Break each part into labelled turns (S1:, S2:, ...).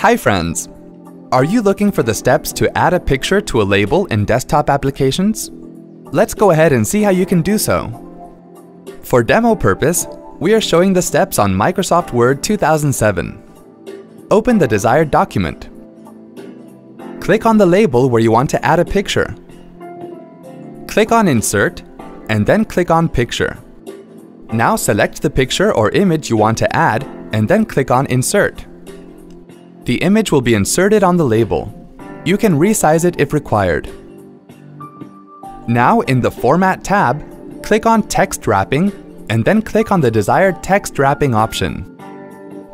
S1: Hi friends! Are you looking for the steps to add a picture to a label in desktop applications? Let's go ahead and see how you can do so. For demo purpose, we are showing the steps on Microsoft Word 2007. Open the desired document. Click on the label where you want to add a picture. Click on Insert, and then click on Picture. Now select the picture or image you want to add, and then click on Insert. The image will be inserted on the label. You can resize it if required. Now in the Format tab, click on Text Wrapping and then click on the desired text wrapping option.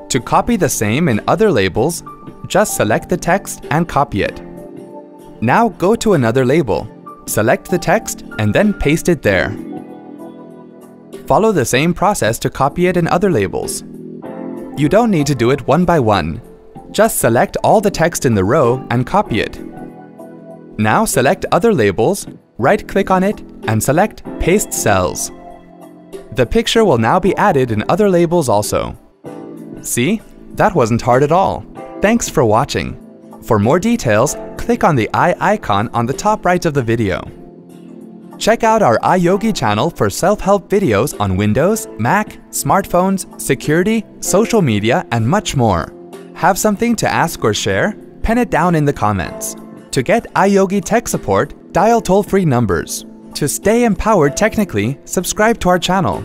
S1: To copy the same in other labels, just select the text and copy it. Now go to another label, select the text and then paste it there. Follow the same process to copy it in other labels. You don't need to do it one by one. Just select all the text in the row and copy it. Now select other labels, right-click on it, and select Paste Cells. The picture will now be added in other labels also. See? That wasn't hard at all. Thanks for watching. For more details, click on the eye icon on the top right of the video. Check out our iYogi channel for self-help videos on Windows, Mac, smartphones, security, social media, and much more. Have something to ask or share? Pen it down in the comments. To get iYogi tech support, dial toll-free numbers. To stay empowered technically, subscribe to our channel.